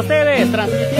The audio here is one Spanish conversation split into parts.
ustedes, transmitiendo.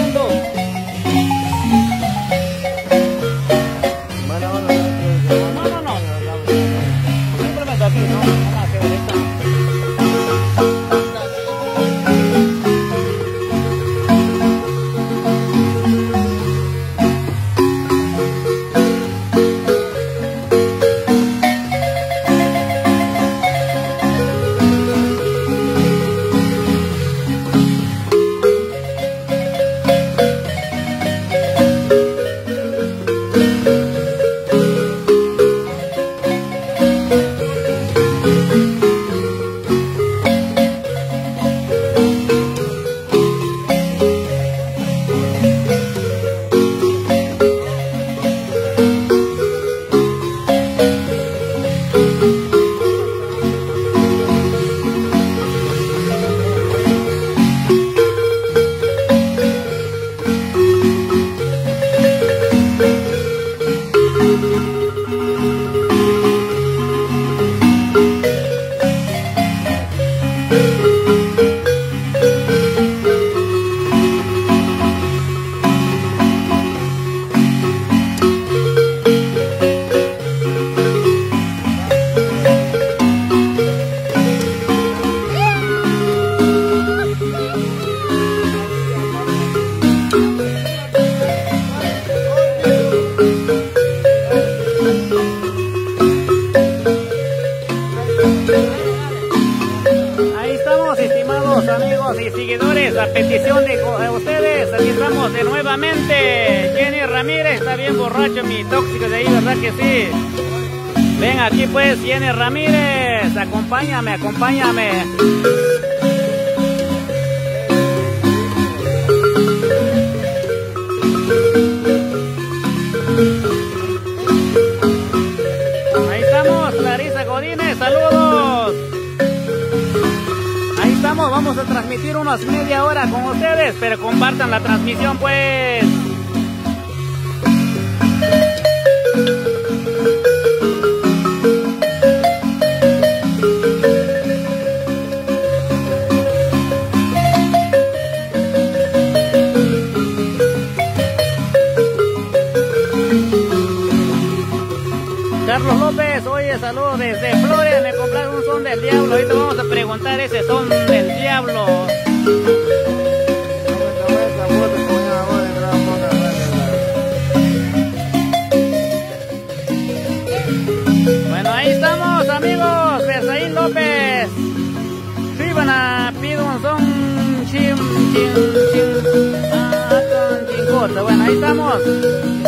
pues, Jenny Ramírez. Acompáñame, acompáñame. Ahí estamos, Larisa Godínez, saludos. Ahí estamos, vamos a transmitir unas media hora con ustedes, pero compartan la transmisión, pues. saludo desde Flores. Me compraron un son del diablo. Ahorita vamos a preguntar ese son del diablo. Bueno, ahí estamos, amigos. Besaín López. Ribana, pido un son. Chim, chim, chim. Bueno, ahí estamos.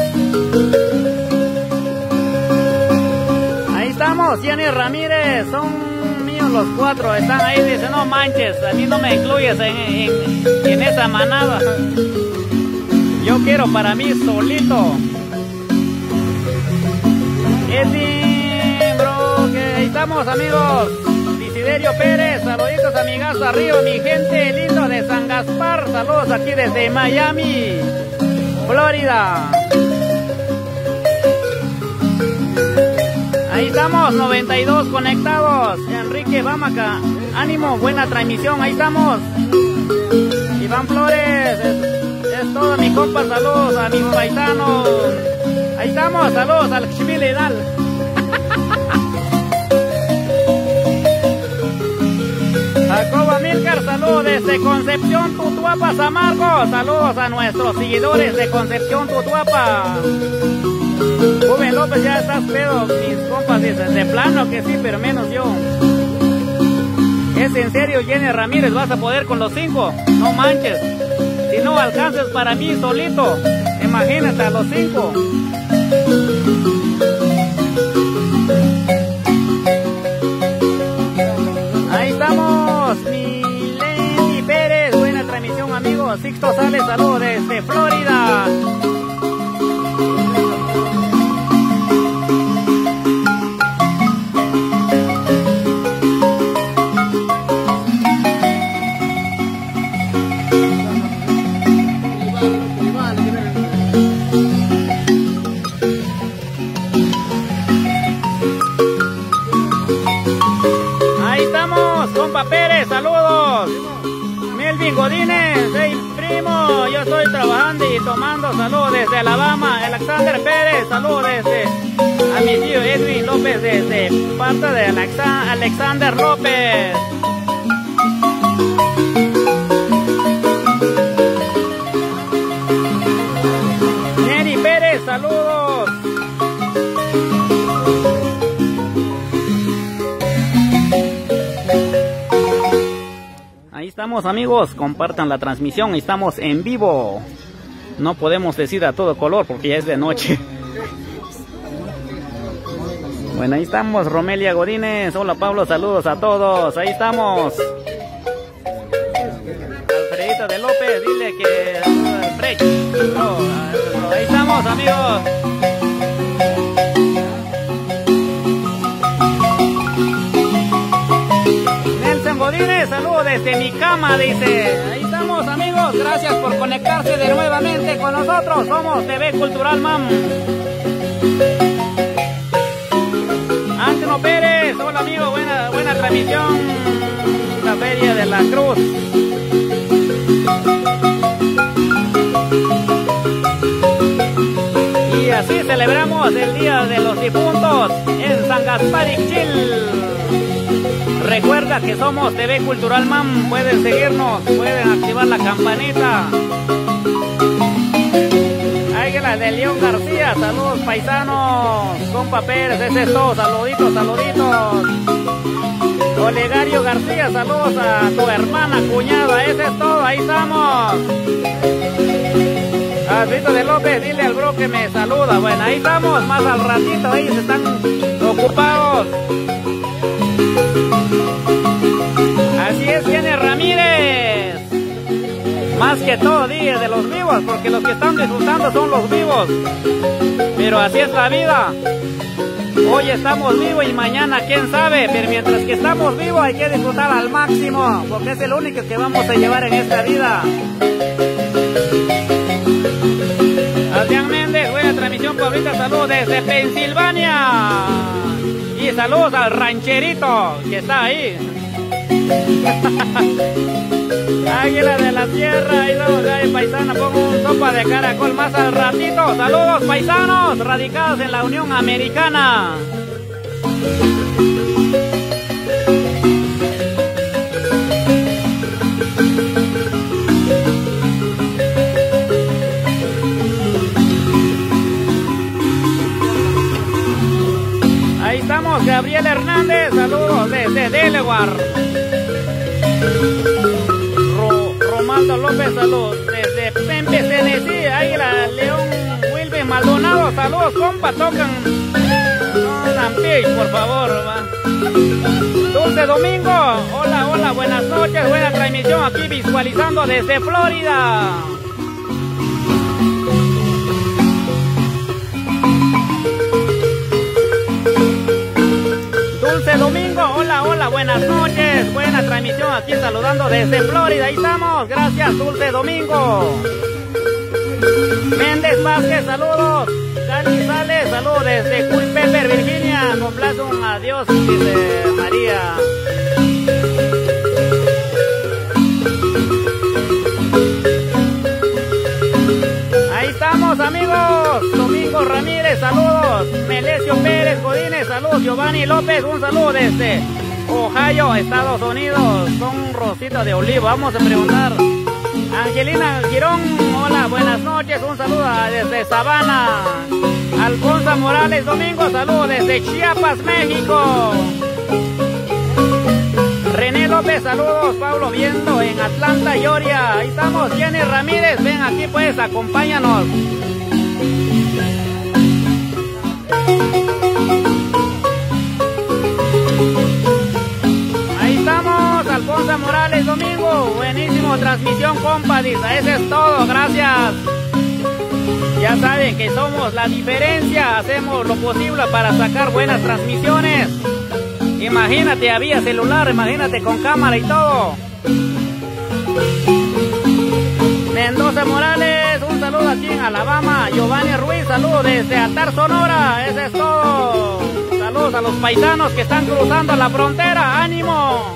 Ramos, Ramírez, son míos los cuatro, están ahí, dice, no manches, a mí no me incluyes en, esa manada. Yo quiero para mí solito. Que estamos amigos. Desiderio Pérez, saluditos amigas arriba, mi gente lindo de San Gaspar, saludos aquí desde Miami, Florida. Ahí estamos, 92 conectados. Enrique Bamaca, ánimo, buena transmisión, ahí estamos. Iván Flores, es, es todo mi compa, saludos a mis paisanos. Ahí estamos, saludos al Ximile Dal. Jacoba Milcar, saludos desde Concepción Tutuapa, Samargo. Saludos a nuestros seguidores de Concepción Tutuapa. Joven López, ya estás pedo. Mis compas dicen, de plano que sí, pero menos yo. Es en serio, Jenny Ramírez, vas a poder con los cinco. No manches. Si no alcances para mí solito, imagínate a los cinco. Ahí estamos, Mileni Pérez. Buena transmisión, amigos. Sixto Sales, saludos desde Florida. Godínez, el primo. Yo estoy trabajando y tomando salud desde Alabama. Alexander Pérez, salud desde a mi tío Edwin López, desde parte de Alexa, Alexander López. Estamos amigos, compartan la transmisión, estamos en vivo. No podemos decir a todo color porque ya es de noche. Bueno, ahí estamos, Romelia Godínez. Hola Pablo, saludos a todos. Ahí estamos. Alfredito de López, dile que... ahí estamos, amigos. Godínez, saludos desde mi cama, dice. Ahí estamos, amigos. Gracias por conectarse de nuevamente con nosotros. Somos TV Cultural MAM. Pérez, hola amigo, buena, buena transmisión, la feria de la Cruz. Y así celebramos el Día de los Difuntos en San Gaspar y Chil. Recuerda que somos TV Cultural MAM, pueden seguirnos, pueden activar la campanita de León García, saludos paisanos, compa Pérez, ese es todo, saluditos, saluditos. Olegario García, saludos a tu hermana, cuñada, ese es todo, ahí estamos. Alvito de López, dile al bro que me saluda, bueno, ahí estamos, más al ratito, se están ocupados. Así es, viene Ramírez. Más que todo día de los vivos, porque los que están disfrutando son los vivos. Pero así es la vida. Hoy estamos vivos y mañana quién sabe, pero mientras que estamos vivos hay que disfrutar al máximo, porque es el único que vamos a llevar en esta vida. Adrián Méndez, buena transmisión, Pablita, saludos desde Pensilvania. Y saludos al rancherito que está ahí. Águila de la Sierra, ahí vamos, ahí paisana, pongo un sopa de caracol más al ratito. Saludos paisanos, radicados en la Unión Americana. Gabriel Hernández, saludos desde Delaware. Romaldo López, saludos. Desde Pempe, Tennessee, Águila, León, Wilby Maldonado, saludos, compa, tocan. No, por favor, va. Dulce Domingo, hola, hola, buenas noches, buena transmisión aquí visualizando desde Florida. Domingo. Hola, hola, buenas noches. Buena transmisión aquí saludando desde Florida. Ahí estamos. Gracias, Dulce Domingo. Méndez Vázquez, saludos. Cali Sales, saludos desde Culpeper, Virginia. Complazo un adiós, dice María. Amigos. Domingo Ramírez, saludos. Melesio Pérez Godínez, saludos. Giovanni López, un saludo desde Ohio, Estados Unidos. Son Rosita de Olivo. Vamos a preguntar. Angelina Girón, hola, buenas noches. Un saludo desde Sabana. Alfonso Morales Domingo, saludos desde Chiapas, México. René López, saludos. Pablo Viendo en Atlanta, Georgia. Ahí estamos. Jenny Ramírez, ven aquí pues, acompáñanos. Ahí estamos, Alfonso Morales Domingo. Buenísimo transmisión, compadita. Ese es todo, gracias. Ya saben que somos la diferencia. Hacemos lo posible para sacar buenas transmisiones. Imagínate, había celular, imagínate con cámara y todo. Mendoza Morales, saludo aquí en Alabama. Giovanni Ruiz, saludo desde Atar, Sonora. Ese es todo. Saludos a los paisanos que están cruzando la frontera. ¡Ánimo!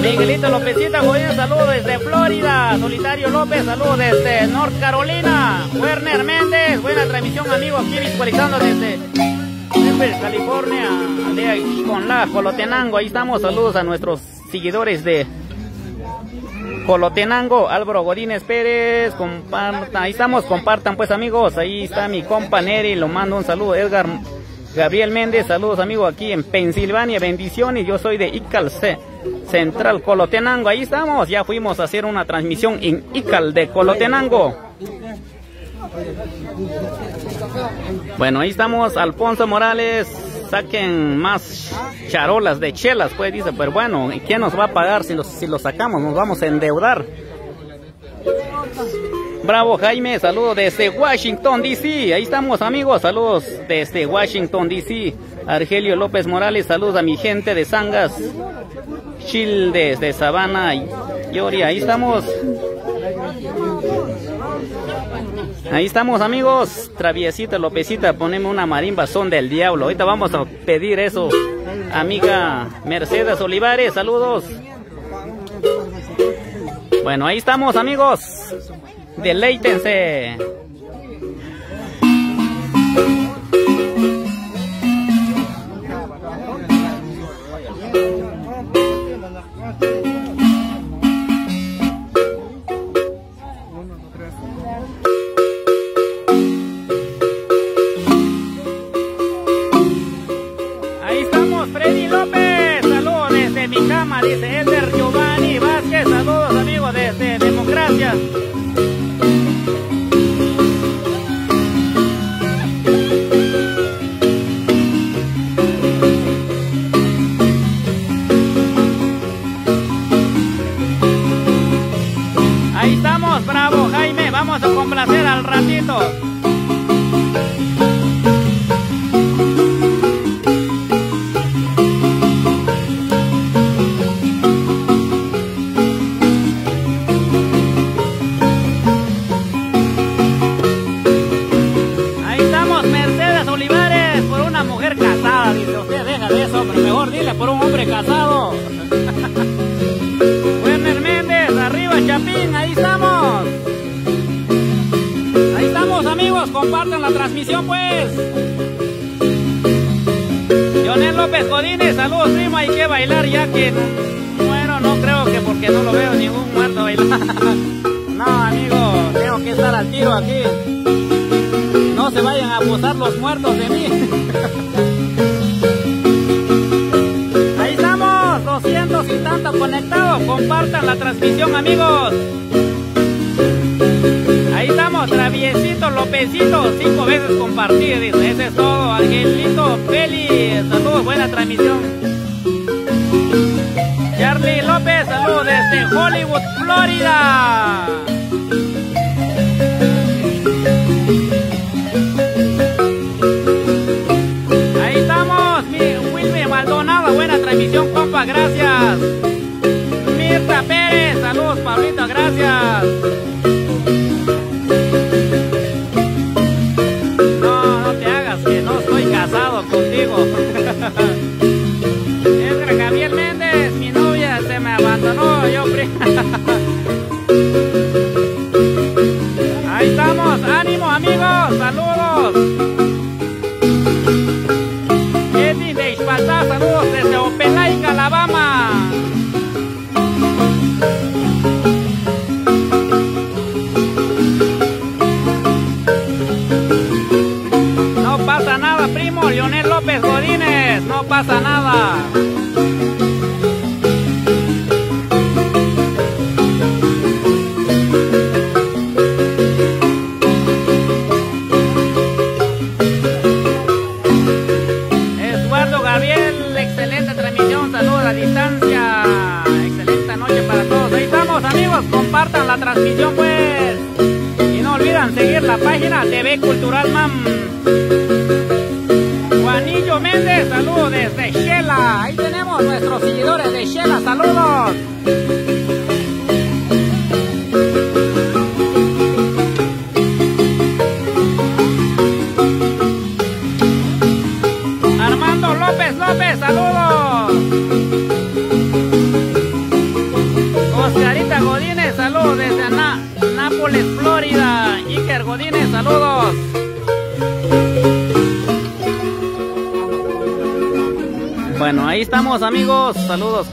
Miguelito Lópezita Godínez, saludos desde Florida. Solitario López, saludos desde North Carolina. Werner Méndez, buena transmisión, amigo, aquí visualizando desde Denver, California. con la Colotenango, ahí estamos. Saludos a nuestros seguidores de Colotenango, Álvaro Godínez Pérez, compartan, ahí estamos, compartan pues amigos, ahí está mi compa Neri, lo mando un saludo, Edgar Gabriel Méndez, saludos amigos aquí en Pensilvania, bendiciones, yo soy de Ical Central Colotenango, ahí estamos, ya fuimos a hacer una transmisión en Ical de Colotenango. Bueno, ahí estamos, Alfonso Morales, saquen más charolas de chelas, pues dice, pero bueno, ¿quién nos va a pagar si los, si los sacamos? Nos vamos a endeudar. Bravo Jaime, saludos desde Washington DC. Ahí estamos amigos, saludos desde Washington DC. Argelio López Morales, saludos a mi gente de Sangas, Childes, de Sabana, Yoria. Ahí estamos. Ahí estamos amigos, Traviesita Lopecita, poneme una marimba son del diablo. Ahorita vamos a pedir eso. Amiga Mercedes Olivares, saludos. Bueno, ahí estamos amigos. Deleítense. dice Eter Giovanni Vázquez, saludos amigos desde Democracia. Ahí estamos, bravo Jaime, vamos a complacer al ratito.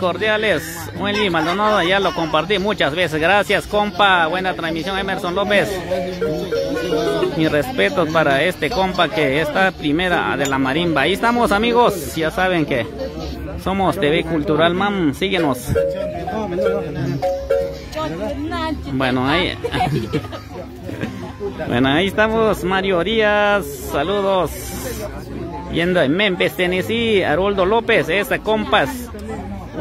Cordiales. Wendy Maldonado, ya lo compartí muchas veces. Gracias, compa. Buena transmisión, Emerson López. Mis respetos para este compa que está primera de la marimba. Ahí estamos amigos, ya saben que somos TV Cultural Mam, síguenos. Bueno, ahí. Bueno, ahí estamos, Mario Díaz, saludos. Yendo en Memphis, Tennessee, Haroldo López, esa compas.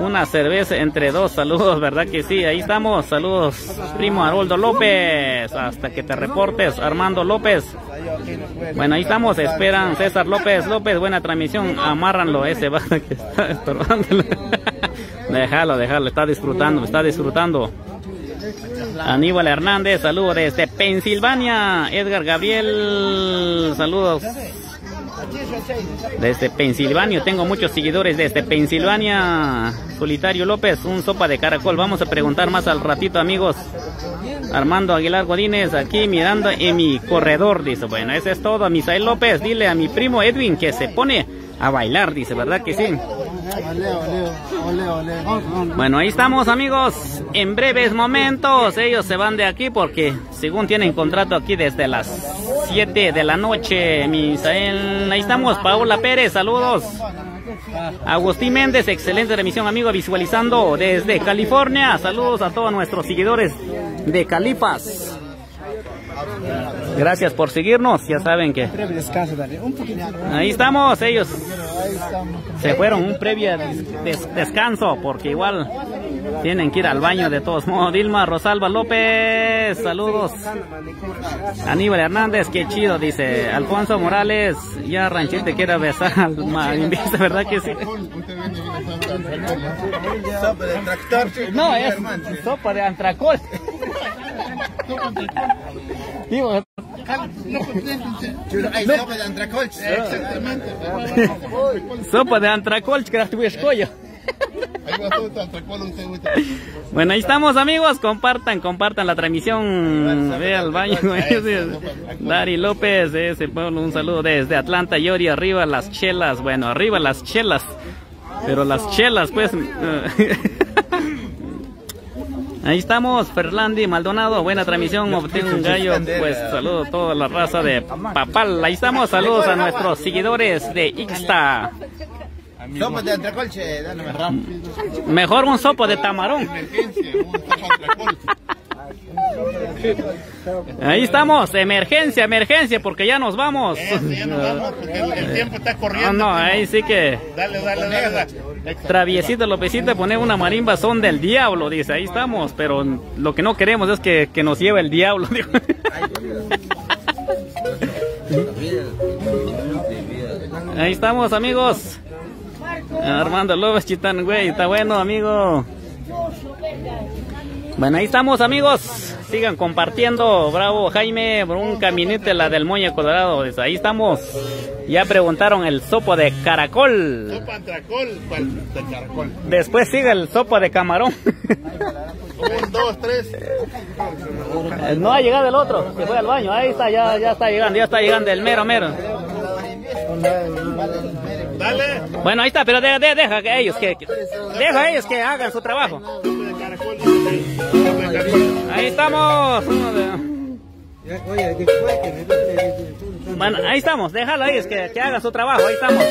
Una cerveza entre dos, saludos, ¿verdad que sí? Ahí estamos, saludos, primo Haroldo López. Hasta que te reportes, Armando López. Bueno, ahí estamos, esperan César López, López, buena transmisión, amárranlo, ese va que está estorbándolo. déjalo, déjalo, está disfrutando, está disfrutando. Aníbal Hernández, saludos desde Pensilvania. Edgar Gabriel, saludos. Desde Pensilvania, tengo muchos seguidores desde Pensilvania. Solitario López, un sopa de caracol. Vamos a preguntar más al ratito, amigos. Armando Aguilar Godínez, aquí mirando en mi corredor, dice. Bueno, eso es todo. Misael López, dile a mi primo Edwin que se pone a bailar, dice, ¿verdad que sí? Bueno, ahí estamos amigos. En breves momentos ellos se van de aquí porque según tienen contrato aquí desde las 7 de la noche. Misael, ahí estamos. Paola Pérez, saludos. Agustín Méndez, excelente remisión amigo, visualizando desde California. Saludos a todos nuestros seguidores de Calipas. Gracias por seguirnos, ya saben que... Ahí estamos, ellos se fueron un previo descanso porque igual tienen que ir al baño de todos modos. Dilma Rosalba López, saludos. Aníbal Hernández, qué chido, dice. Alfonso Morales, ya Ranchete quiere besar al ¿verdad que sí? Sopa de tractor. No, es sopa de antracol. Digo, sopa de antracolch. Exactamente. sopa de antracolch, que tu escollo. Bueno, ahí estamos amigos, compartan, compartan la transmisión, ve al baño, Dari López, ese pueblo, un saludo desde Atlanta, Yori, arriba las chelas, bueno, arriba las chelas, pero las chelas pues... Ahí estamos, Ferlandi Maldonado, buena transmisión, obtengo un gallo, pues saludo a toda la raza de Papal, ahí estamos, saludos a nuestros seguidores de Ixta. Sopa de antracolche, dale Mejor un sopo de tamarón. Ahí estamos, emergencia, emergencia, porque ya nos vamos. ya nos vamos, porque el, tiempo está corriendo. No, no, ahí sí que. Dale, dale, dale. Traviesito Lópezito poner una marimba son del diablo, dice, ahí estamos, pero lo que no queremos es que, que nos lleve el diablo. Digo. Ahí estamos, amigos. Armando López Chitán, güey, está bueno, amigo. Bueno, ahí estamos, amigos. Sigan compartiendo. Bravo, Jaime, un caminete la del Moña Colorado. Ahí estamos. Ya preguntaron el sopo de caracol. Sopa de caracol. Después sigue el sopo de camarón. Un, dos, tres. No ha llegado el otro, se fue al baño. Ahí está, ya, ya está llegando, ya está llegando el mero mero. Bueno, ahí está, pero deja, deja que ellos que, deja ellos que hagan su trabajo. Ahí estamos. Bueno, ahí estamos, déjalo ahí, es que, que haga su trabajo, ahí estamos.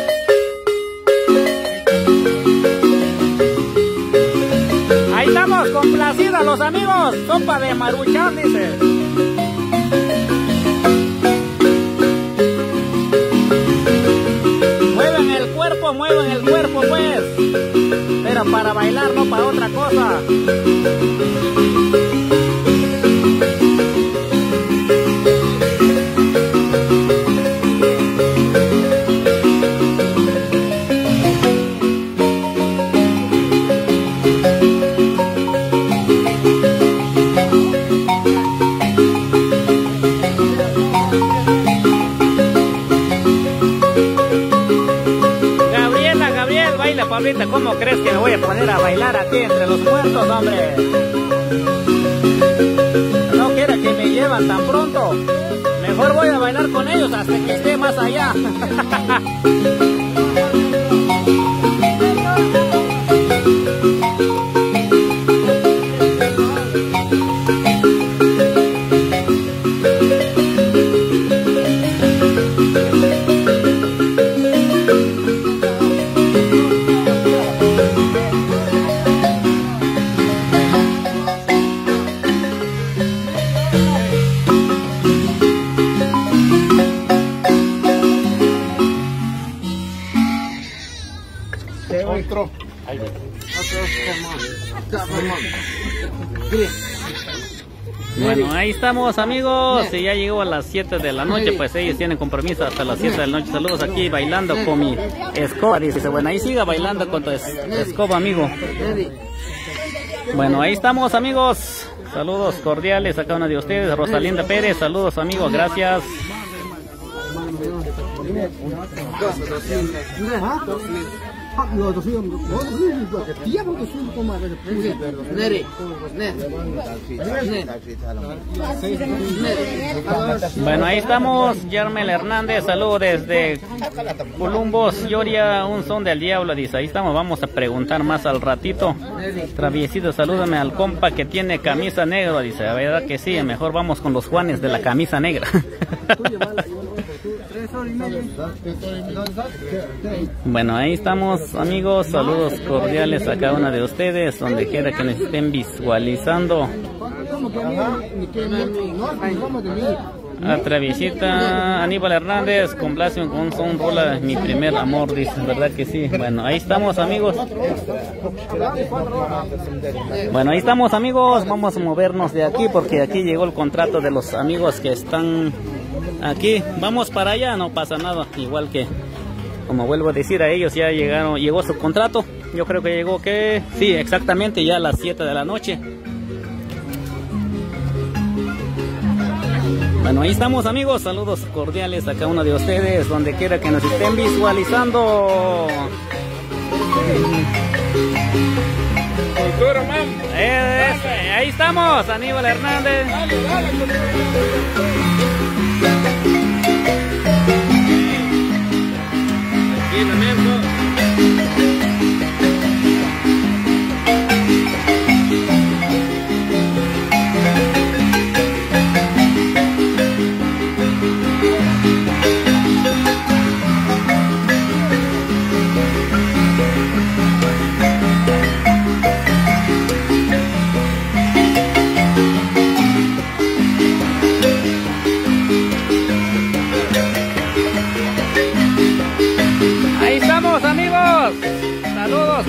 Ahí estamos, complacidos los amigos, sopa de maruchan, dice. Cuerpo, mueven el cuerpo, pues. Pero para bailar, no para otra cosa. ¿Cómo crees que me voy a poner a bailar aquí entre los muertos, hombre? No quiera que me llevan tan pronto. Mejor voy a bailar con ellos hasta que esté más allá. estamos amigos, y ya llegó a las 7 de la noche, pues ellos tienen compromiso hasta las 7 de la noche. Saludos aquí bailando con mi escoba, dice, bueno, ahí siga bailando con tu es- escoba, amigo. Bueno, ahí estamos amigos, saludos cordiales a cada uno de ustedes, Rosalinda Pérez, saludos amigos, gracias. Bueno, ahí estamos, Yarmel Hernández, saludos desde Columbus, Yoria, un son del diablo, dice, ahí estamos, vamos a preguntar más al ratito. Traviesito, salúdame al compa que tiene camisa negra, dice, la verdad que sí, mejor vamos con los Juanes de la camisa negra. Bueno, ahí estamos amigos, saludos cordiales a cada uno de ustedes, donde quiera que nos estén visualizando. A Travisita, Aníbal Hernández, complace con son rola, mi primer amor, dice, ¿verdad que sí? Bueno, ahí estamos amigos. Bueno, ahí estamos amigos, vamos a movernos de aquí porque aquí llegó el contrato de los amigos que están aquí. Vamos para allá, no pasa nada, igual que como vuelvo a decir a ellos ya llegaron, llegó su contrato. Yo creo que llegó que sí, exactamente ya a las 7 de la noche. Bueno, ahí estamos amigos, saludos cordiales a cada uno de ustedes, donde quiera que nos estén visualizando. Ahí estamos, Aníbal Hernández. Ahí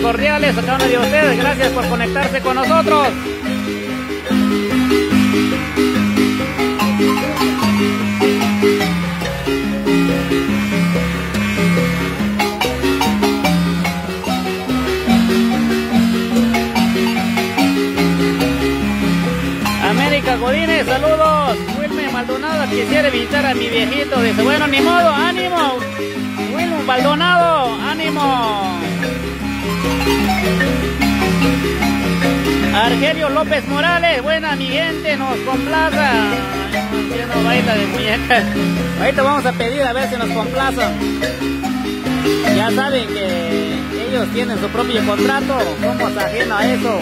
cordiales a cada uno de ustedes. Gracias por conectarse con nosotros. América Godínez, saludos. Wilmer Maldonado quisiera visitar a mi viejito. Dice, bueno, ni modo, ánimo. Wilmer Maldonado, ánimo. Argelio López Morales, buena mi gente, nos complaza. No baila de muñecas. Ahorita vamos a pedir a ver si nos complazan. Ya saben que ellos tienen su propio contrato, somos ajenos a eso.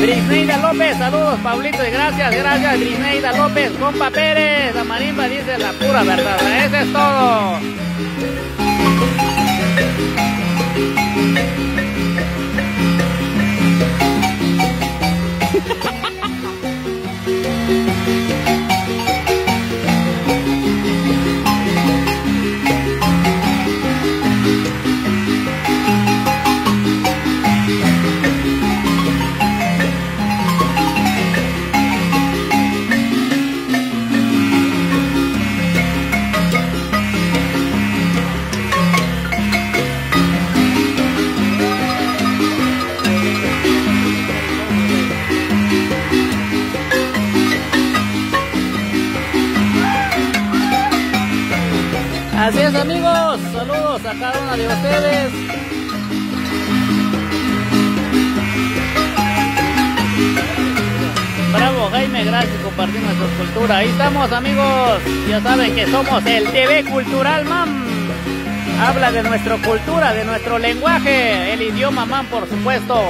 Brisneida López, saludos Pablito y gracias, gracias Brisneida López, compa Pérez, la marimba dice la pura verdad, eso es todo. Así es amigos, saludos a cada uno de ustedes. Bravo Jaime, gracias por compartir nuestra cultura. Ahí estamos amigos, ya saben que somos el TV Cultural Mam. Habla de nuestra cultura, de nuestro lenguaje, el idioma Mam por supuesto.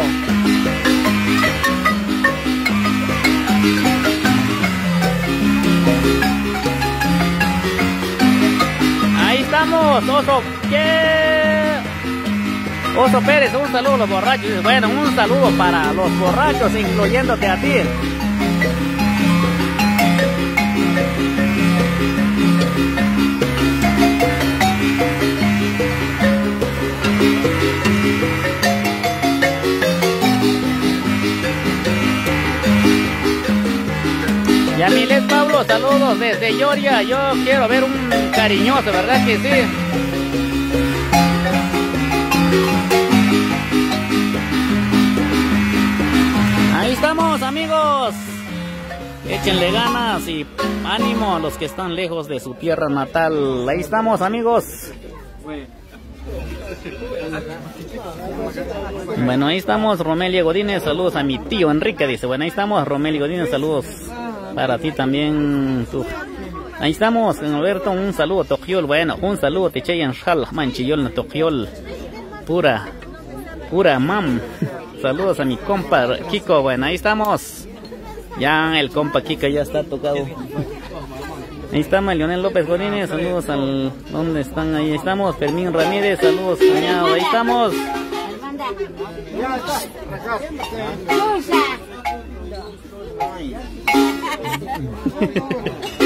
Estamos, Oso. ¿Qué? Oso Pérez, un saludo los borrachos. Bueno, un saludo para los borrachos, incluyéndote a ti. Yamilet Pablo, saludos desde Lloria. Yo quiero ver un cariñoso, ¿verdad que sí? Ahí estamos, amigos. Échenle ganas y ánimo a los que están lejos de su tierra natal. Ahí estamos, amigos. Bueno, ahí estamos, Romelia Godínez, saludos a mi tío Enrique, dice, bueno, ahí estamos, Romelia Godínez, saludos para ti también. Ahí estamos, Alberto, un saludo, Tojiol, bueno, un saludo, Tichayan Shal, Manchillol, Tojiol, pura, pura mam. Saludos a mi compa Kiko, bueno, ahí estamos. Ya el compa Kiko ya está tocado. Ahí estamos, Leonel López Godínez, saludos al... ¿Dónde están? Ahí estamos, Fermín Ramírez, saludos, cuñado, ahí estamos. ハハハハ!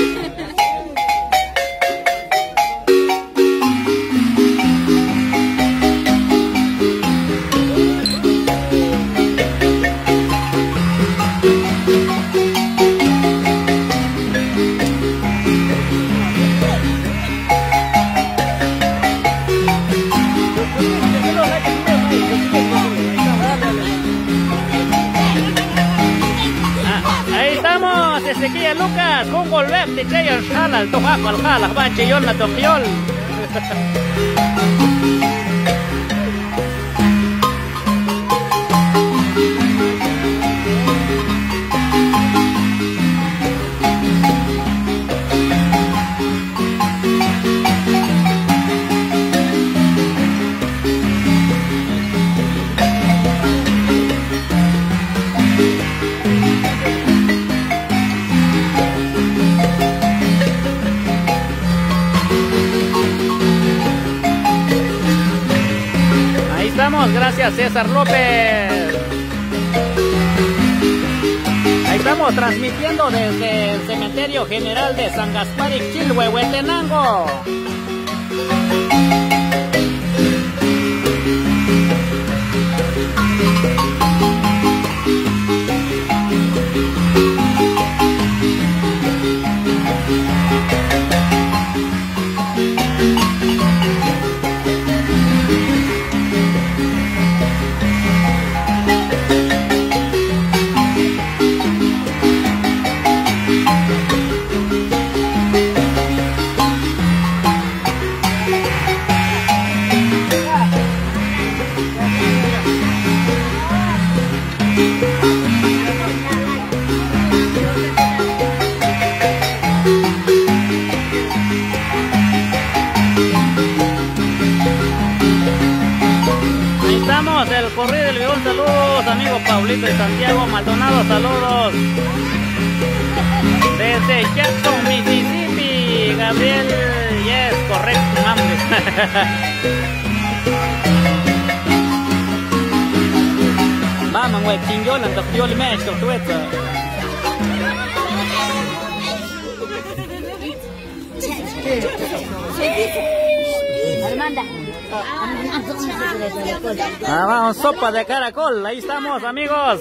Ezequiel Lucas, con volver de Chayan Shala, el tojaco, al jala, bache, la tojiol. Gracias César López. Ahí estamos transmitiendo desde el Cementerio General de San Gaspar y Chilhue, Santiago Maldonado, saludos. Desde Jackson, Mississippi, Gabriel, yes, correcto, mames. Vamos, güey, tofiol, mesh, tofueta. Armanda. Ah, vamos, sopa de caracol, ahí estamos, amigos.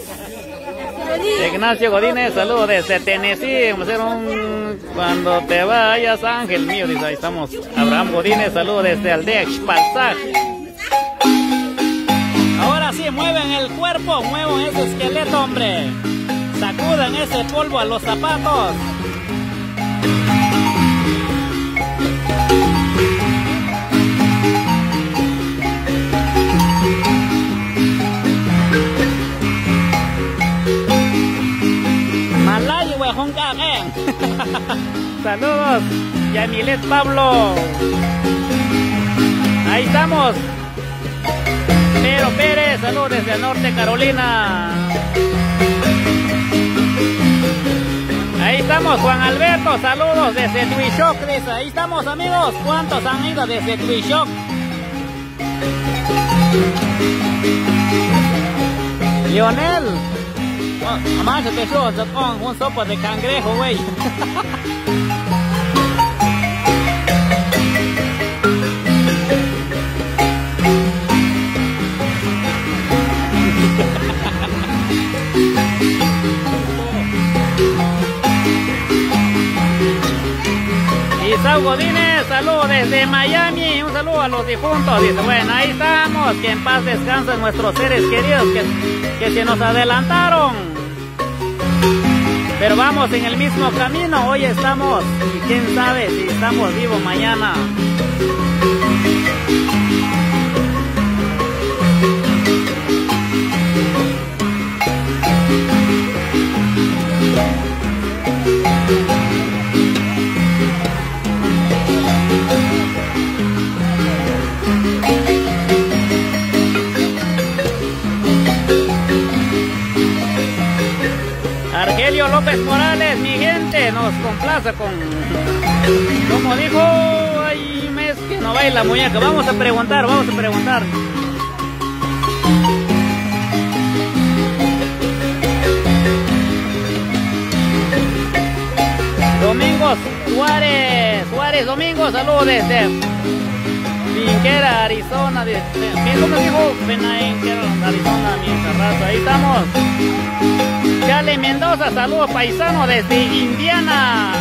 Ignacio Godínez, saludos desde Tennessee. Vamos a hacer un. Cuando te vayas, ángel mío, dice, ahí estamos. Abraham Godínez, saludos desde Aldea Xpalzaj. Ahora sí, mueven el cuerpo, mueven ese esqueleto, hombre. Sacuden ese polvo a los zapatos. Desde Milet Pablo. Ahí estamos. Pedro Pérez, saludos desde Norte Carolina. Ahí estamos, Juan Alberto, saludos desde Tuishok, dice. Ahí estamos, amigos. ¿Cuántos han ido desde Tuishok? Lionel. Se te show, un sopa de cangrejo, güey. Godínez, saludos desde Miami, un saludo a los difuntos. Dice, bueno, ahí estamos, que en paz descansen nuestros seres queridos que, que se nos adelantaron. Pero vamos en el mismo camino, hoy estamos, y quién sabe si estamos vivos mañana. López Morales, mi gente, nos complace con, como dijo, un mes que no baila muñeca. Vamos a preguntar, vamos a preguntar. Domingos Juárez, Juárez Domingo, saludos desde Finquera, Arizona. De, de, ¿Cómo dijo? Arizona, mi raza. Ahí estamos. Chale Mendoza, saludos paisano desde Indiana.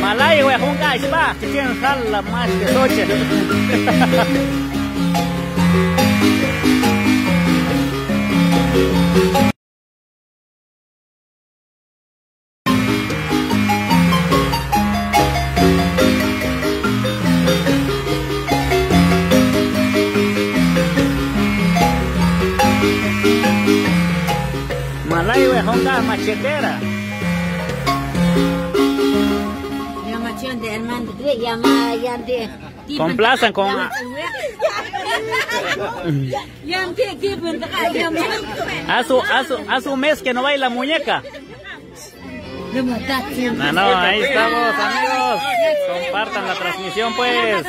Malay, güey, un guys, va, que tienen jala más que soche. de. Complazan con. Hace, hace, hace un mes que no baila muñeca. No, no, ahí estamos, amigos. Compartan la transmisión, pues.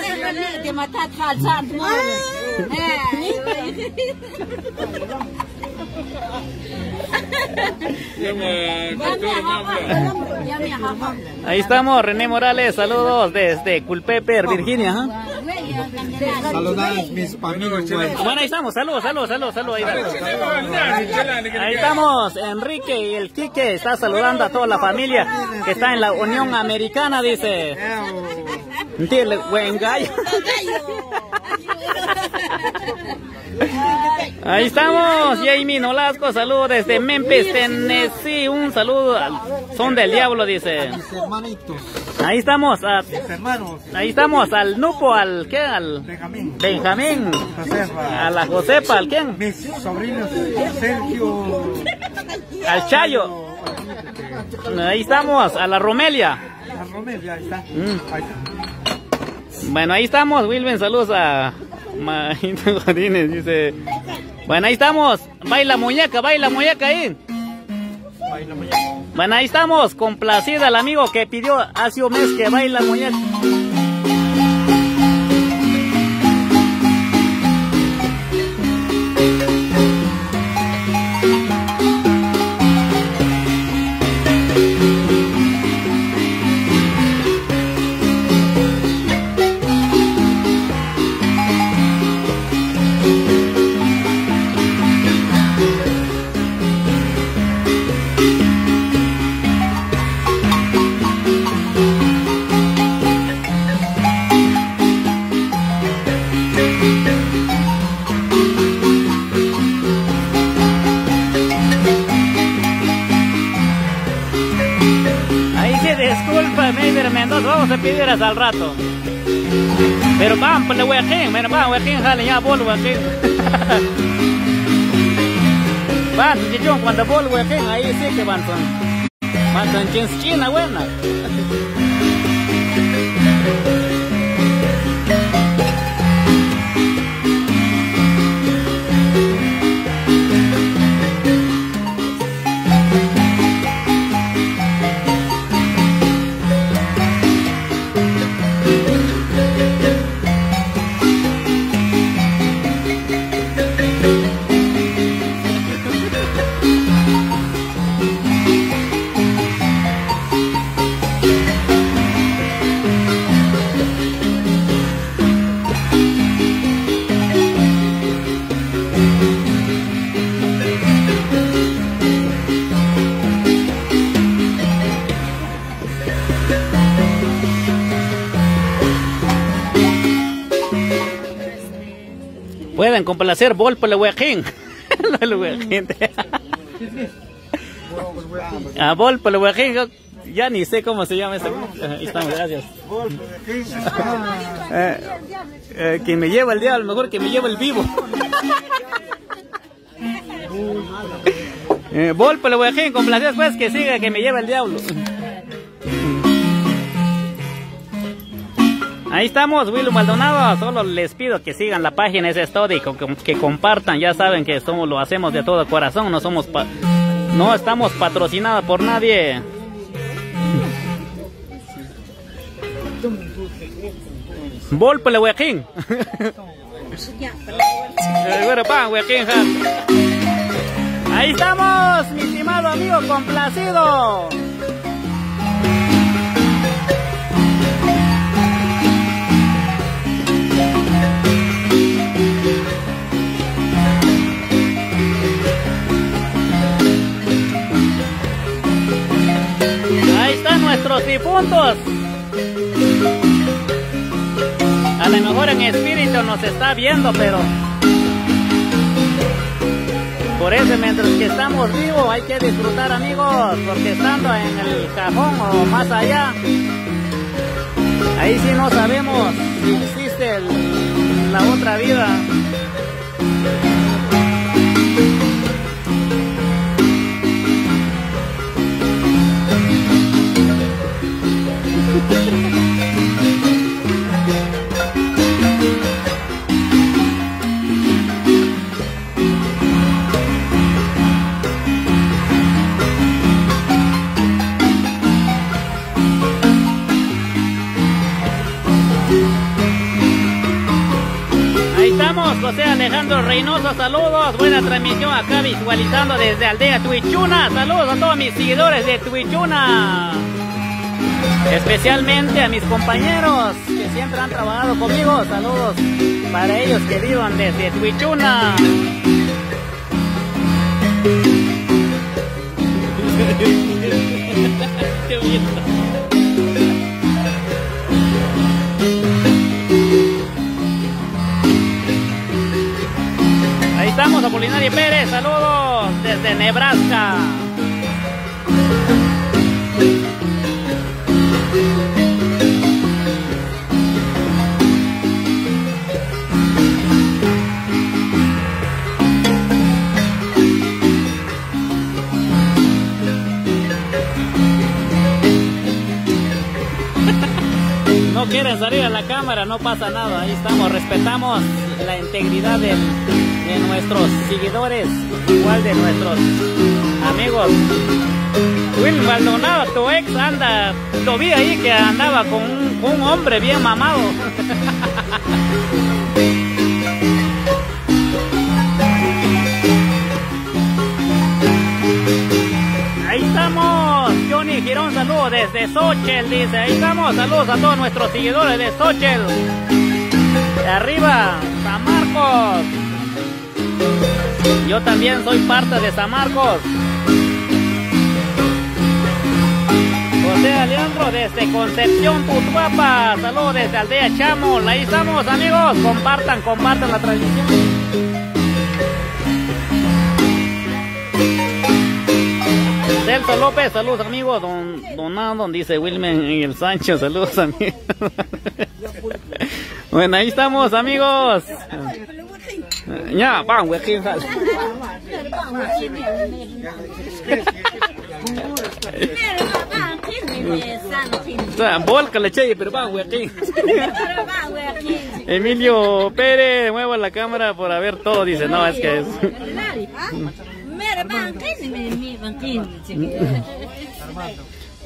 Ahí estamos, René Morales, saludos desde Culpeper, Virginia. Saludos mis amigos. Bueno, ahí estamos, saludos, saludos, saludos, saludos. Ahí, ahí estamos, Enrique y el Quique está saludando a toda la familia que está en la Unión Americana, dice. Dile, buen gallo. Ahí estamos, Jamie Nolasco, saludos desde Memphis, Tennessee, un saludo al son del diablo, dice. Hermanitos, Ahí estamos, a- hermanos, ahí estamos, al Nupo, al ¿qué? Al Benjamín, Benjamín, Josefa, a la Josepa, al quién? mis sobrinos Sergio, Al Chayo. Ahí estamos, a la Romelia. la Romelia, ahí está. Mm. Ahí está. Bueno, ahí estamos, Wilben, saludos a Majito Godínez, dice. Bueno, ahí estamos, baila muñeca, baila muñeca ahí. Baila muñeca. Bueno, ahí estamos, complacida el amigo que pidió hace un mes que baila muñeca. A hasta al rato. Pero vamos, pues le voy a quien, mira, vamos, voy a quien, jale, ya vuelvo aquí. Van, chichón, cuando vuelvo aquí, ahí sí que van son. Matan China buena. Complacer Bol por el huejín. el huejín. A Bol por huejín. yo Ya ni sé cómo se llama ese. Ahí estamos, gracias. Eh, eh, quien me lleva el diablo, mejor que me lleva el vivo. eh, Bol por el huejín, complacer pues que siga que me lleva el diablo. Ahí estamos, Willy Maldonado. Solo les pido que sigan la página, ese story, que, que compartan. Ya saben que somos, lo hacemos de todo corazón. No somos, pa- no estamos patrocinados por nadie. Volpe le huequín. Bueno, pan, huequín, ja. Ahí estamos, mi estimado amigo complacido. Nuestros difuntos. A lo mejor en espíritu nos está viendo, pero por eso mientras que estamos vivos hay que disfrutar amigos, porque estando en el cajón o más allá, ahí sí no sabemos si existe la otra vida. José Alejandro Reynoso, saludos, buena transmisión acá visualizando desde Aldea Tuichuna, saludos a todos mis seguidores de Tuichuna, especialmente a mis compañeros que siempre han trabajado conmigo, saludos para ellos que vivan desde bonito. Ahí estamos, Apolinario Pérez, saludos desde Nebraska. Salir a la cámara, no pasa nada, ahí estamos, respetamos la integridad de nuestros seguidores, igual de nuestros amigos. Will Maldonado, tu ex anda, lo vi ahí que andaba con un hombre bien mamado. Ahí estamos, Johnny Girón, saludos desde Sochel, dice, ahí estamos, saludos a todos nuestros seguidores de Sochel. De arriba, San Marcos. Yo también soy parte de San Marcos. José Alejandro desde Concepción, Tutuapa. Saludos desde Aldea Chamol. Ahí estamos, amigos. Compartan, compartan la transmisión. Celso López, saludos amigos. Don Donado, dice Wilmen y el Sancho, saludos amigos. bueno, ahí estamos amigos. Ya, pan. Emilio Pérez, mueva la cámara por ver todo, dice, no, es que es...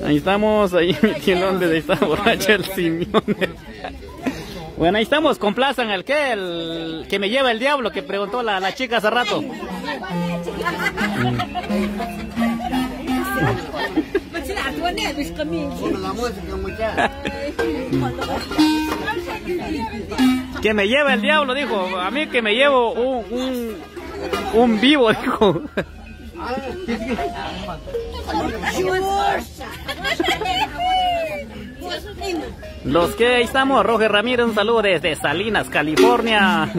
Ahí estamos, ahí mi tilón de está borracho el Simeone. Bueno, ahí estamos, complazan el que, el que me lleva el diablo, que preguntó la, la chica hace rato. Que me lleva el diablo, dijo. A mí que me llevo un, un, un vivo, dijo. Los que ahí estamos, Roger Ramírez, un saludo desde Salinas, California.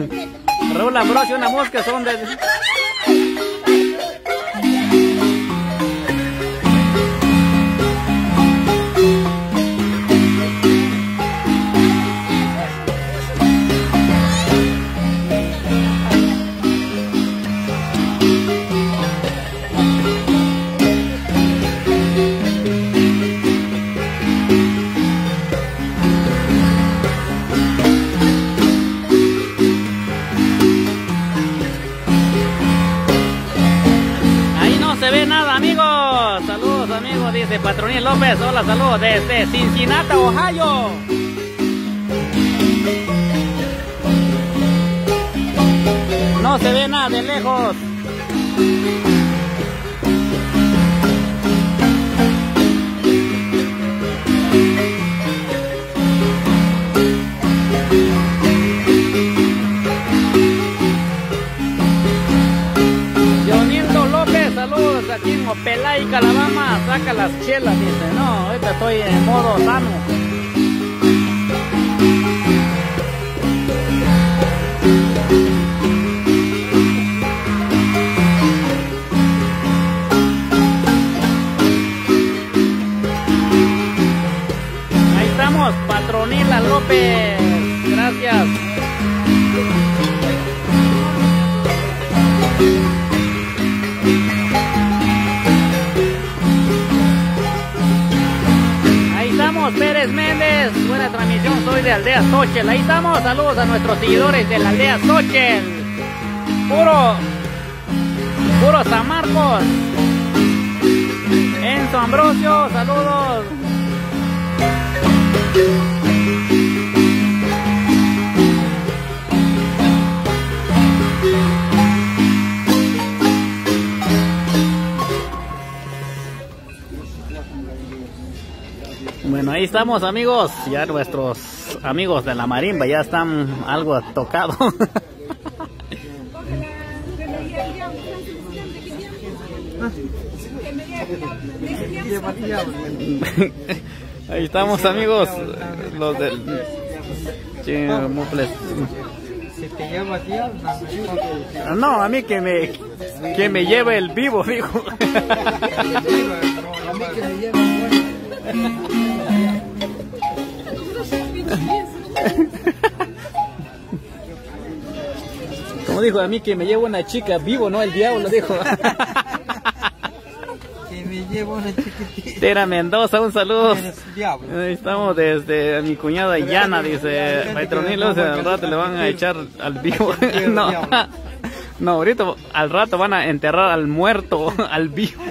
Raúl Ambrosio, una mosca, son de... dice Patronil López. Hola, saludos desde Cincinnati, Ohio. No se ve nada de lejos. Aquí en Opelay, Calabama. Saca las chelas, dice. No, ahorita estoy en modo sano. Ahí estamos, Patronila López. Gracias. Pérez Méndez. Buena transmisión, soy de Aldea Sochel. Ahí estamos, saludos a nuestros seguidores de la Aldea Sochel. Puro, puro San Marcos. Enzo Ambrosio, saludos. Ahí estamos amigos, ya nuestros amigos de la marimba ya están algo tocados. Ahí estamos amigos, los del... No, a mí que me, que me lleve el vivo, dijo. Como dijo, a mí que me lleva una chica vivo, no el diablo, dijo. Que me lleva una chiquitita. Tera Mendoza, un saludo. Estamos desde mi cuñada Yana, dice Petronilo, al rato le van a echar al vivo. No, no, ahorita al rato van a enterrar al muerto, al vivo.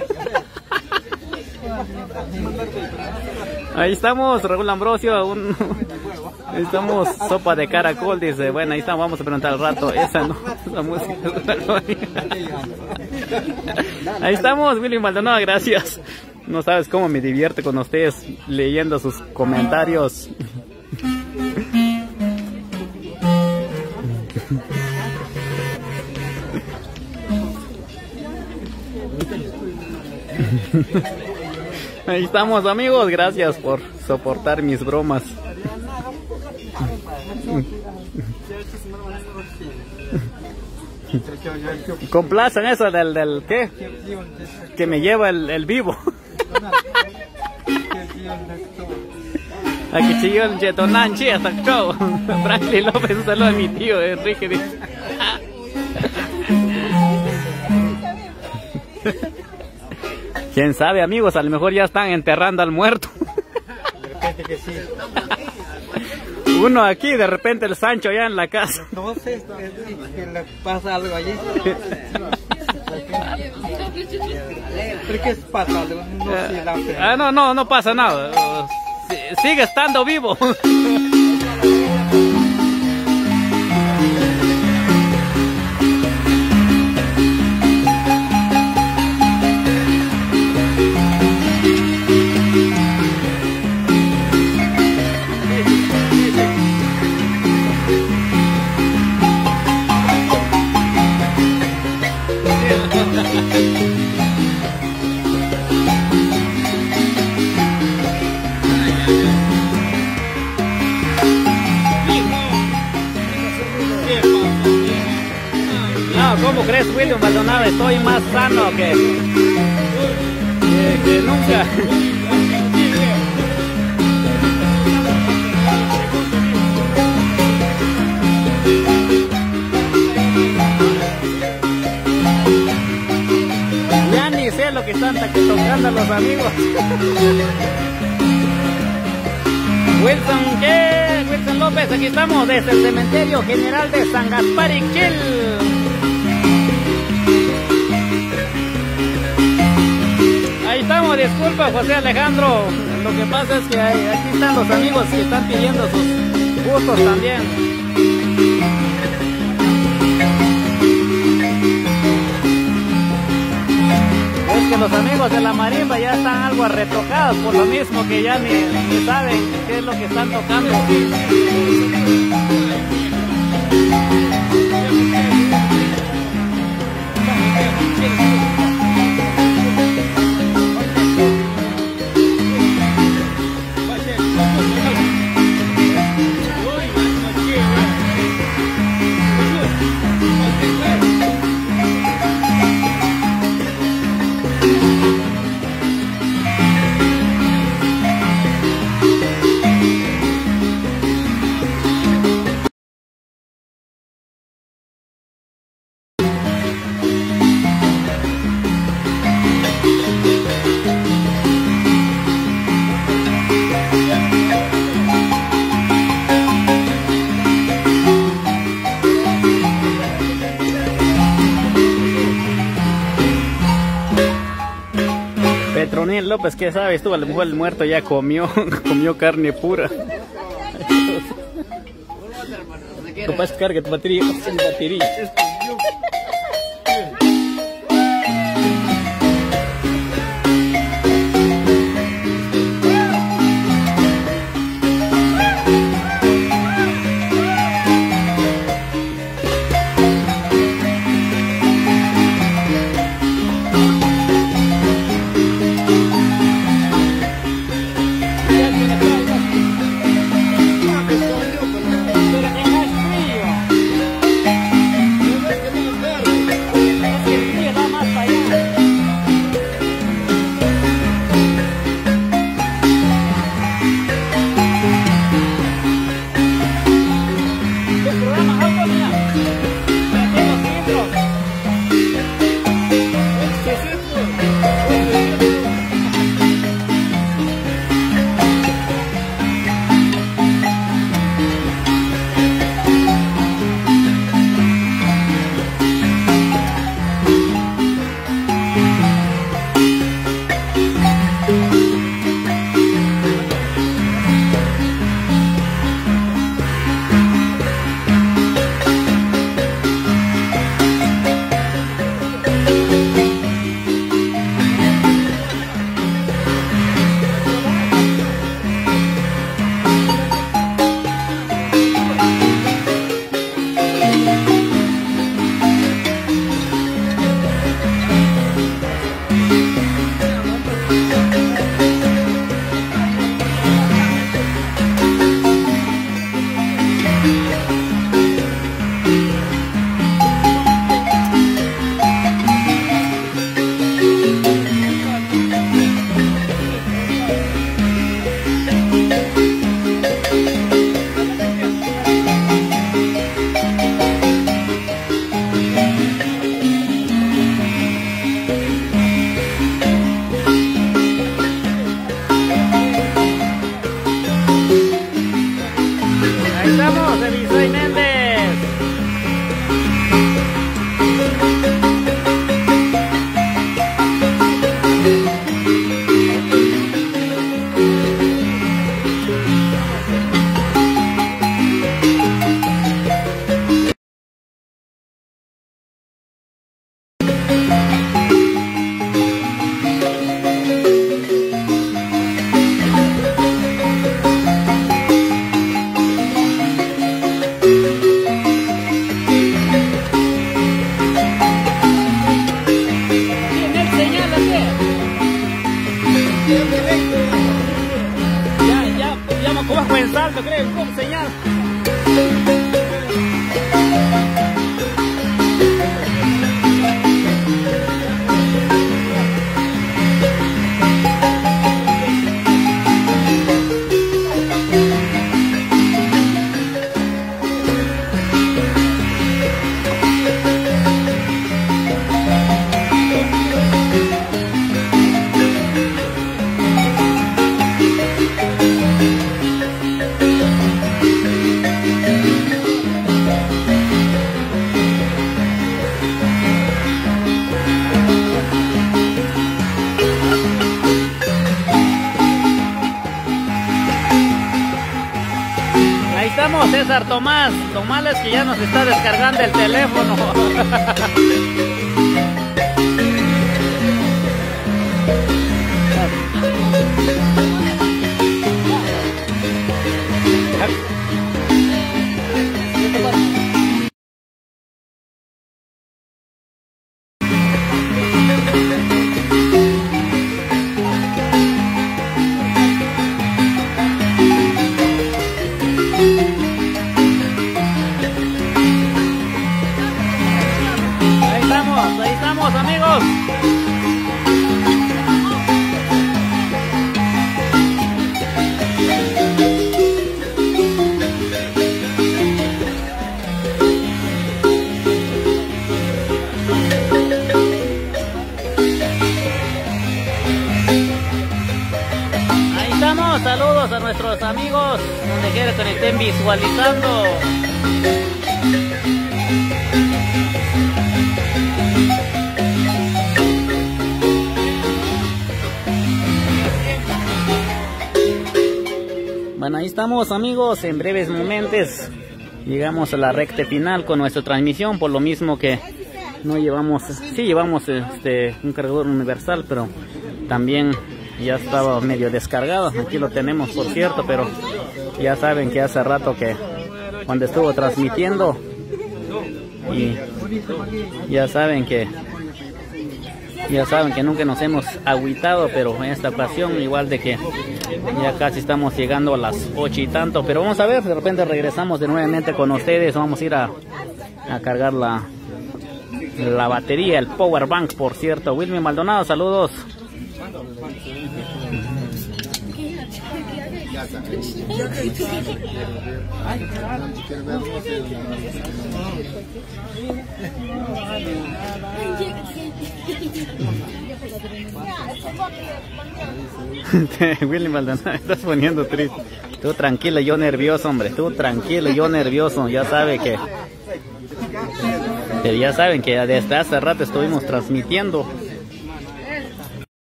Ahí estamos, Raúl Ambrosio, un... estamos, sopa de caracol, dice, bueno, ahí estamos, vamos a preguntar al rato, esa no, esa música Ahí estamos, Willy Maldonado, gracias. No sabes cómo me divierte con ustedes leyendo sus comentarios. Ahí estamos amigos, gracias por soportar mis bromas. Complazan eso del, del ¿qué? Que me lleva el, el vivo. Aquí chilló el Jetonanchi hasta show. Franklin López, un saludo a mi tío Enrique. Quién sabe, amigos, a lo mejor ya están enterrando al muerto. De repente que sí. Uno aquí, de repente el Sancho ya en la casa. No sé, que le pasa algo allí. Ah, no, no, no pasa nada. Si- Sigue estando vivo. ¿Cómo crees, William Maldonado? Estoy más sano que, que, nunca. Ya ni sé lo que están tocando los amigos. Wilson, ¿qué? Wilson López, aquí estamos desde el cementerio general de San Gaspar y Chil. Estamos, disculpa José Alejandro. Lo que pasa es que aquí están los amigos que están pidiendo sus gustos también. Es que los amigos de la marimba ya están algo retocados por lo mismo que ya ni, ni saben qué es lo que están tocando. ¿Qué sabes tú? A lo mejor el muerto ya comió, comió carne pura. Capaz carga tu batería sin batería. Amigos, en breves momentos llegamos a la recta final con nuestra transmisión, por lo mismo que no llevamos, sí llevamos este, un cargador universal, pero también ya estaba medio descargado, aquí lo tenemos por cierto, pero ya saben que hace rato que cuando estuvo transmitiendo y ya saben que ya saben que nunca nos hemos agüitado, pero en esta ocasión igual de que ya casi estamos llegando a las 8 y tanto, pero vamos a ver, de repente regresamos de nuevamente con ustedes, vamos a ir a, a cargar la, la batería, el power bank, por cierto. Wilmy Maldonado, saludos. Willy Maldonado, estás poniendo triste. Tú tranquilo, yo nervioso, hombre. Tú tranquilo, yo nervioso. Ya sabe que. Pero ya saben que desde hace rato estuvimos transmitiendo.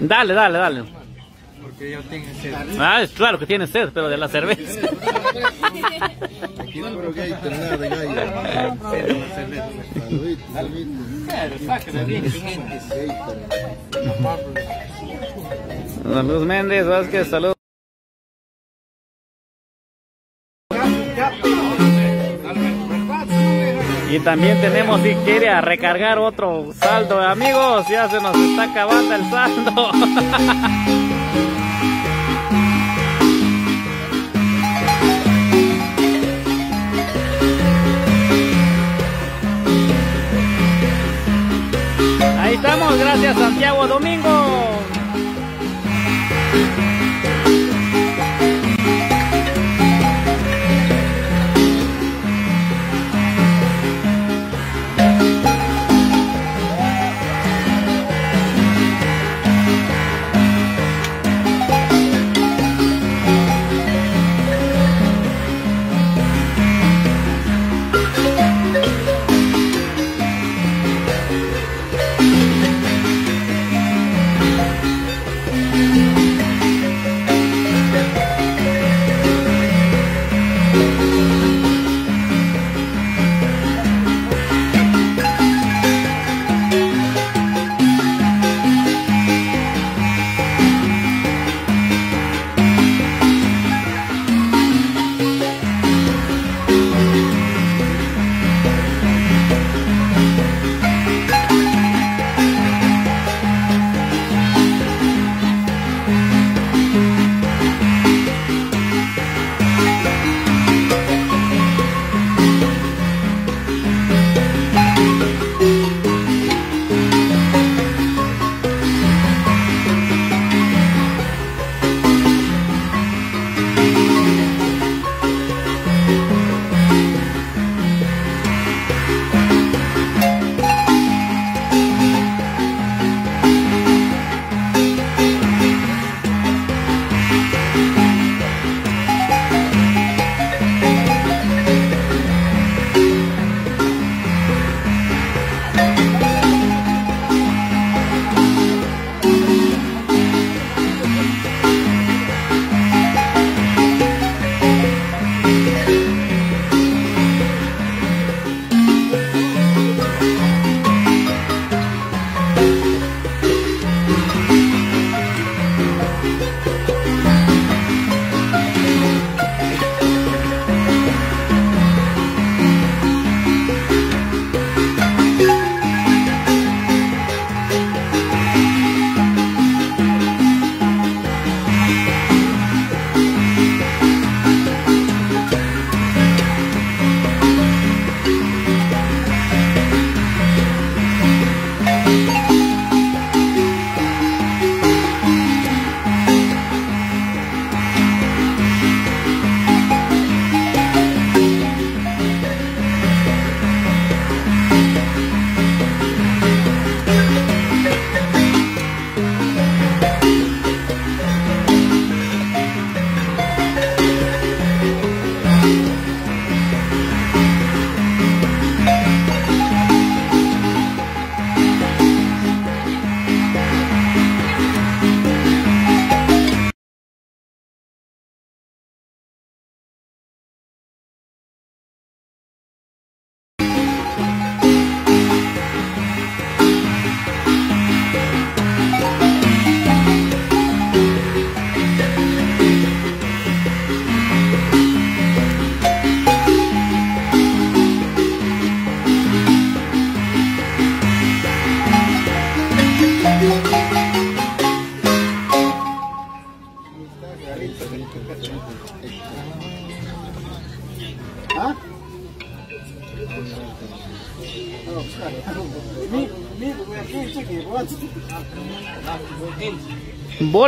Dale, dale, dale. Porque yo tengo sed. Ah, es claro que tiene sed, pero de la cerveza. Aquí nada de gallo. Saludito, saludito. Luz Méndez, Vázquez, saludos. Y también tenemos si quiere recargar otro saldo, amigos, ya se nos está acabando el saldo. Ahí estamos, gracias Santiago Domingo.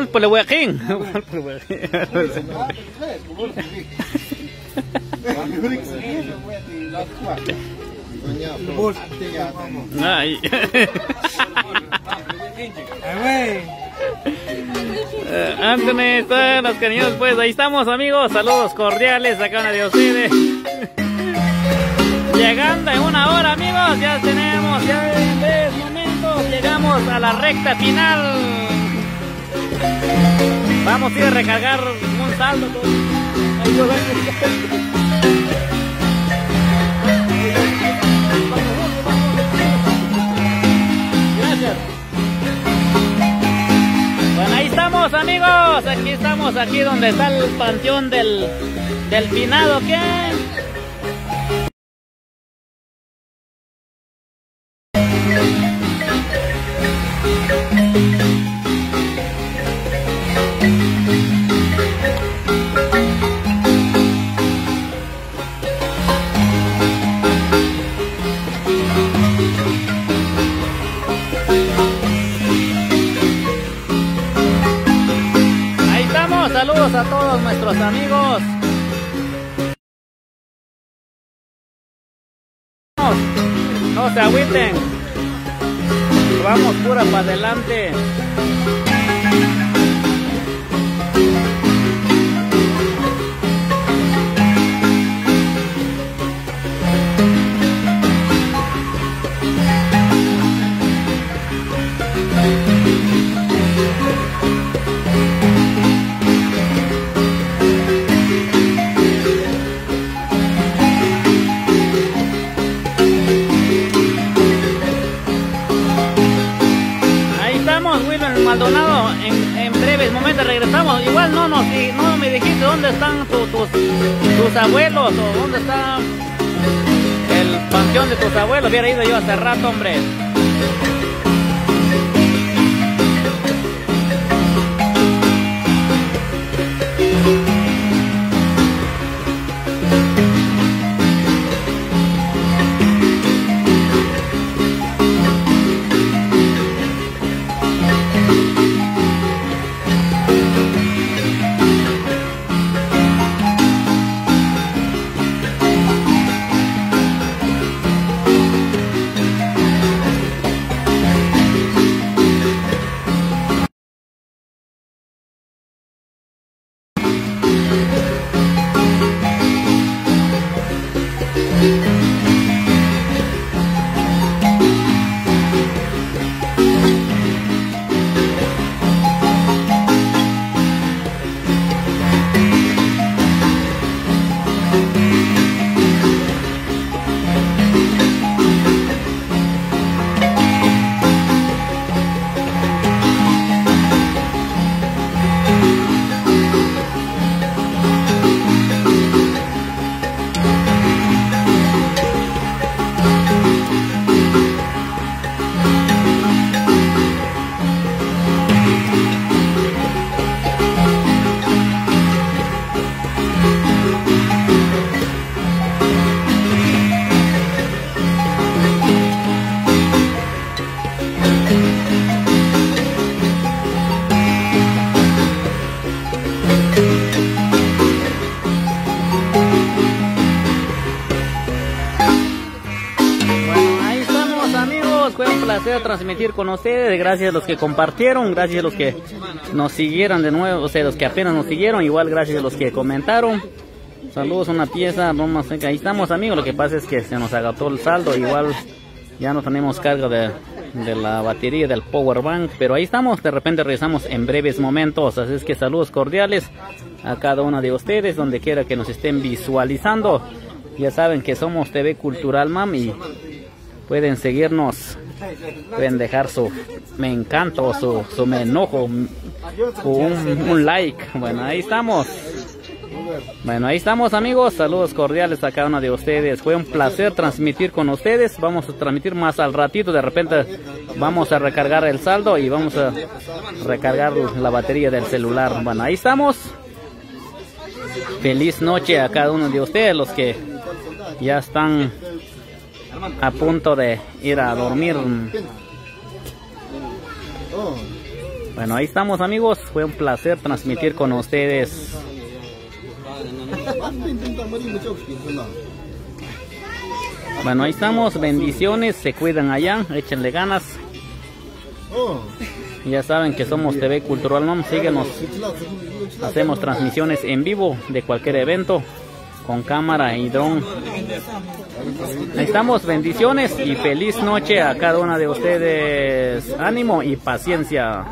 Bol por el huequín. Ay. Eh, Anthony, todos los cariños, pues ahí estamos amigos, saludos cordiales a cada uno de ustedes. Llegando en una hora amigos, ya tenemos, ya en tres momentos llegamos a la recta final. Vamos a ir a recargar un saldo. Gracias. Bueno, ahí estamos amigos, aquí estamos, aquí donde está el panteón del, del finado, ¿qué? Pura para adelante. Igual no, no, si no me dijiste dónde están tu- tus, tus abuelos o dónde está el panteón de tus abuelos. Hubiera ido yo hace rato, hombre. Transmitir con ustedes, gracias a los que compartieron, gracias a los que nos siguieron de nuevo, o sea, los que apenas nos siguieron, igual gracias a los que comentaron. Saludos, una pieza, no más, ahí estamos amigos, lo que pasa es que se nos agotó el saldo, igual ya no tenemos carga de, de la batería del power bank, pero ahí estamos, de repente regresamos en breves momentos, así es que saludos cordiales a cada uno de ustedes, donde quiera que nos estén visualizando. Ya saben que somos TV Cultural Mam y pueden seguirnos, pueden dejar su me encanta o su, su me enojo un, un like. Bueno, ahí estamos. Bueno, ahí estamos amigos, saludos cordiales a cada uno de ustedes. Fue un placer transmitir con ustedes. Vamos a transmitir más al ratito, de repente vamos a recargar el saldo y vamos a recargar la batería del celular. Bueno, ahí estamos. Feliz noche a cada uno de ustedes, los que ya están a punto de ir a dormir. Bueno, ahí estamos amigos, fue un placer transmitir con ustedes. Bueno, ahí estamos, bendiciones, se cuidan allá, échenle ganas. Ya saben que somos TV Cultural NOM, síguenos. Hacemos transmisiones en vivo de cualquier evento con cámara y dron. Ahí estamos, bendiciones y feliz noche a cada una de ustedes. Ánimo y paciencia.